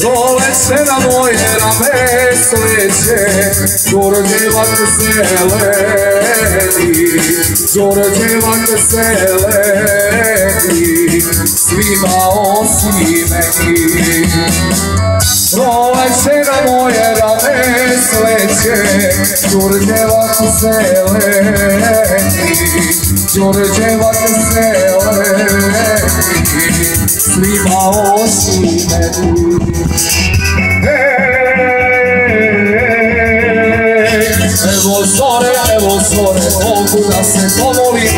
Proleće na moje rame sleće, Đorđevac zeleni, Đorđevac zeleni, svima osim meni. Proleće na moje Đorđevac zeleni, Đorđevac zeleni, svima osim meni. Evo zore, evo zore, mogu da se pomolim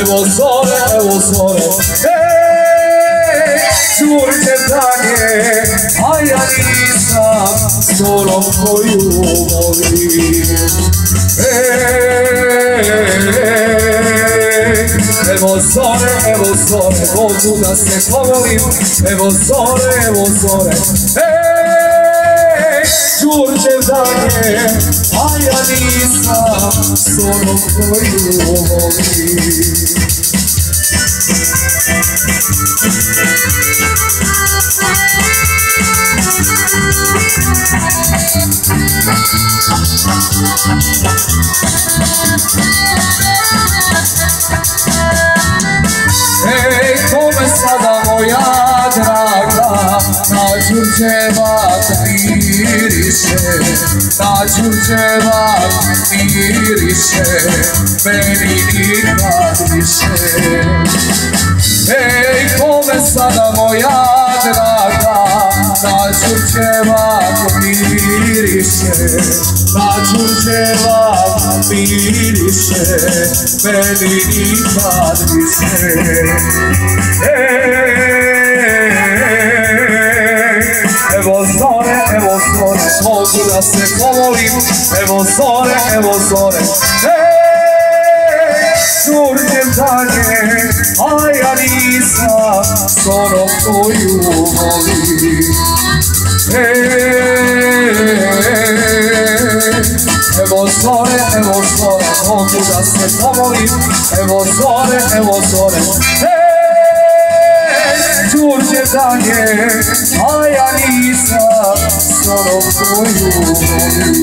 Evo zore, evo zore Ej, Đurđe danje, a zorom koju volim Evo zore, evo zore, mogu da se pomolim Evo zore, evo zore. Ej, Đurđe danje, a ja nisam zorom koju volim Đurđevac miriše, na Đurđevac miriše, meni nikad više. Ej, kome sada moja draga, na Đurđevac miriše, na Đurđevac miriše, meni nikad više. Ej, da se pomolim Evo zore, evo zore. Ej, Đurđe danje, a ja nisam zorom koju volim. Evo zore, evo zore, mogu da se pomolim Evo zore, evo zore. Ej, Đurđe danje, a ja nisam zorom koju volim